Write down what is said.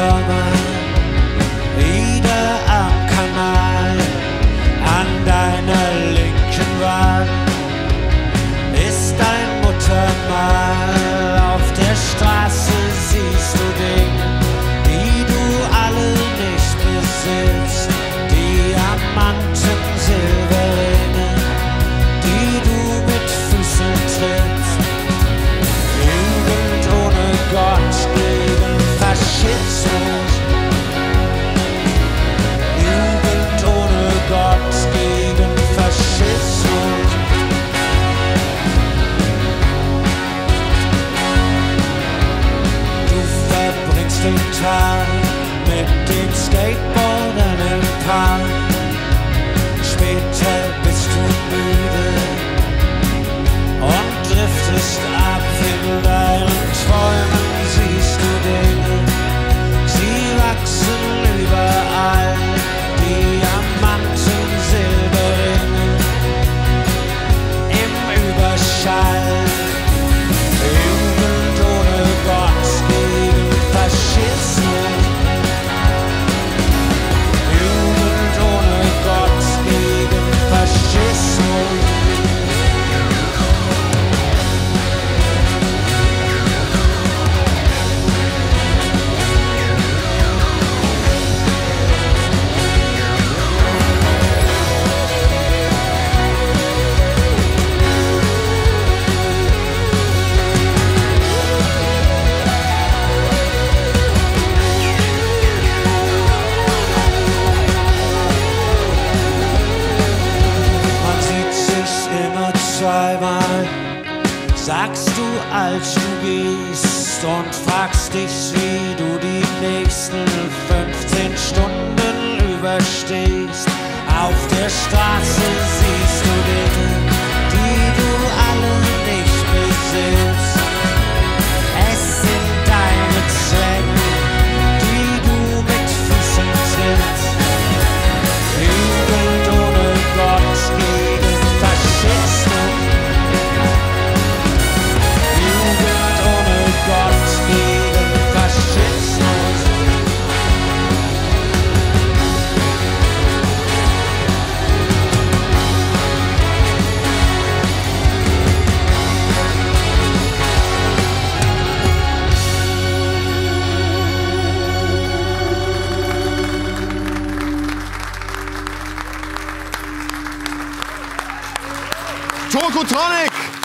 willkommen wieder am Kanal. An deiner linken Wand ist ein Muttermal auf der Straße. in time, middeep skateboard and empire. Zweimal. Sagst du, als du gehst und fragst dich, wie du die nächsten 15 Stunden überstehst. Auf der Straße siehst du Dinge, Torko Tonic.